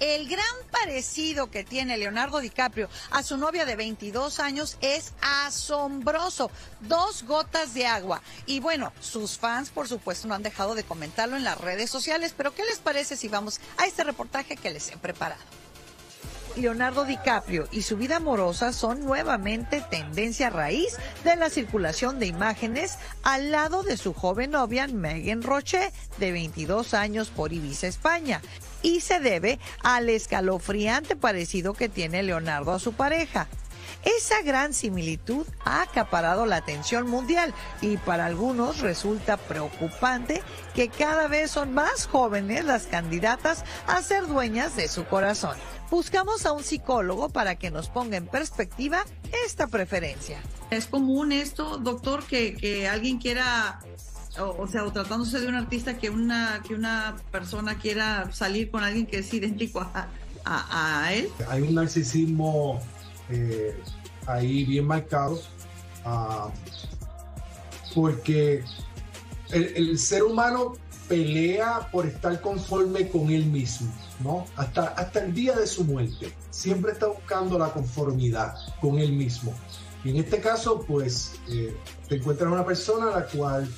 El gran parecido que tiene Leonardo DiCaprio a su novia de 22 años es asombroso. Dos gotas de agua. Y bueno, sus fans, por supuesto, no han dejado de comentarlo en las redes sociales. Pero ¿qué les parece si vamos a este reportaje que les he preparado? Leonardo DiCaprio y su vida amorosa son nuevamente tendencia raíz de la circulación de imágenes al lado de su joven novia Megan Roche, de 22 años por Ibiza, España, y se debe al escalofriante parecido que tiene Leonardo a su pareja. Esa gran similitud ha acaparado la atención mundial y para algunos resulta preocupante que cada vez son más jóvenes las candidatas a ser dueñas de su corazón. Buscamos a un psicólogo para que nos ponga en perspectiva esta preferencia. ¿Es común esto, doctor, que, alguien quiera o, sea, tratándose de un artista que una, que una persona quiera salir con alguien que es idéntico a, a, él? Hay un narcisismo eh, ahí bien marcado, ah, porque el, ser humano pelea por estar conforme con él mismo, ¿no? Hasta, hasta el día de su muerte. Siempre está buscando la conformidad con él mismo. Y en este caso, pues, eh, te encuentras una persona a la cual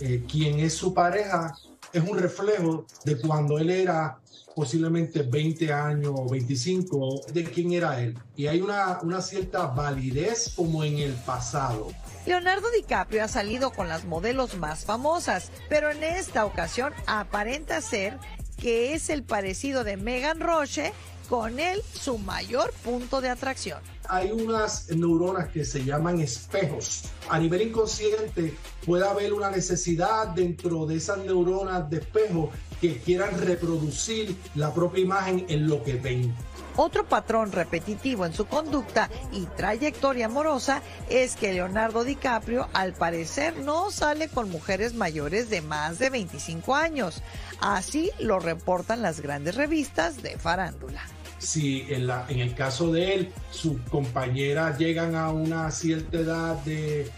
eh, quien es su pareja es un reflejo de cuando él era posiblemente 20 años o 25 de quién era él. Y hay una, una cierta validez como en el pasado. Leonardo DiCaprio ha salido con las modelos más famosas, pero en esta ocasión aparenta ser que es el parecido de Megan Roche con él su mayor punto de atracción. Hay unas neuronas que se llaman espejos. A nivel inconsciente puede haber una necesidad dentro de esas neuronas de espejo que quieran reproducir la propia imagen en lo que ven. Otro patrón repetitivo en su conducta y trayectoria amorosa es que Leonardo DiCaprio al parecer no sale con mujeres mayores de más de 25 años. Así lo reportan las grandes revistas de farándula si en, la, en el caso de él, sus compañeras llegan a una cierta edad de,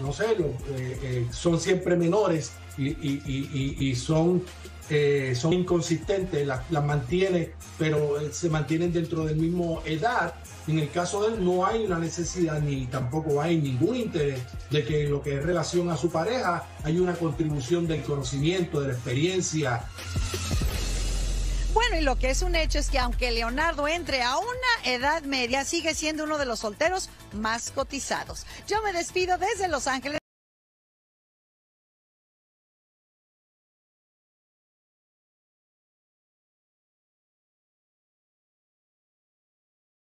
no sé, eh, eh, son siempre menores y, son, eh, son inconsistentes, las la mantiene, pero se mantienen dentro del mismo edad. En el caso de él no hay una necesidad ni tampoco hay ningún interés de que lo que es relación a su pareja hay una contribución del conocimiento, de la experiencia. Y lo que es un hecho es que aunque Leonardo entre a una edad media, sigue siendo uno de los solteros más cotizados. Yo me despido desde Los Ángeles.